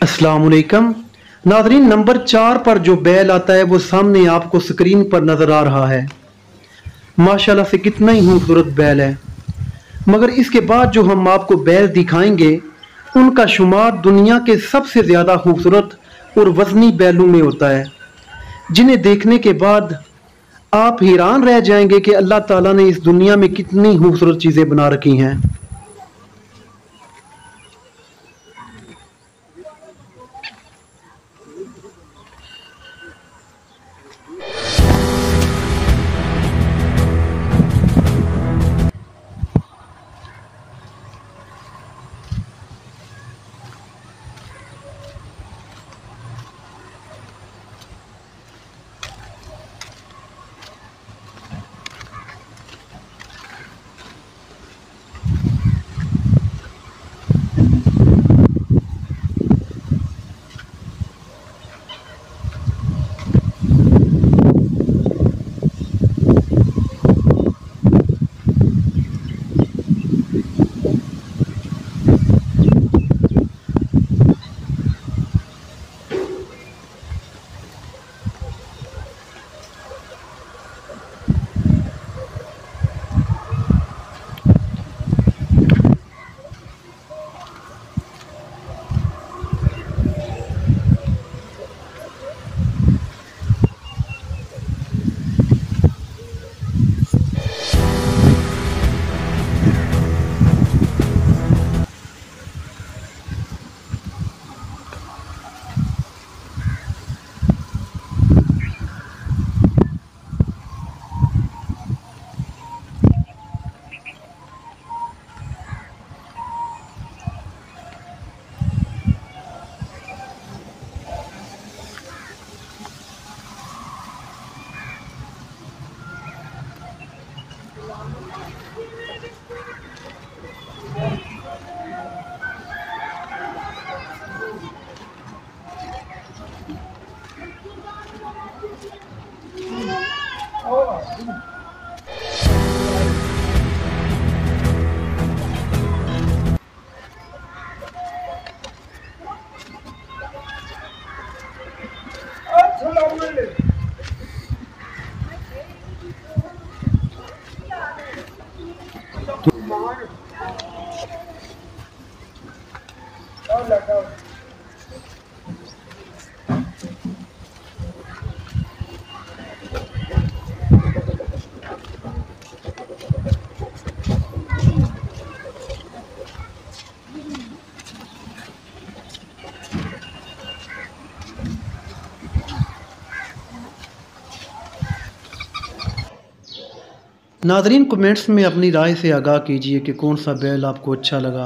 असलकम नाजरीन, नंबर चार पर जो बैल आता है, वो सामने आपको स्क्रीन पर नज़र आ रहा है। माशाल्लाह से कितना ही खूबसूरत बैल है। मगर इसके बाद जो हम आपको बैल दिखाएँगे, उनका शुमार दुनिया के सबसे ज़्यादा खूबसूरत और वजनी बैलों में होता है। जिन्हें देखने के बाद आप हैरान रह जाएँगे कि अल्लाह ताला ने इस दुनिया में कितनी खूबसूरत चीज़ें बना रखी हैं। 어. 음. Yeah. नाजरीन, कमेंट्स में अपनी राय से आगाह कीजिए कि कौन सा बैल आपको अच्छा लगा।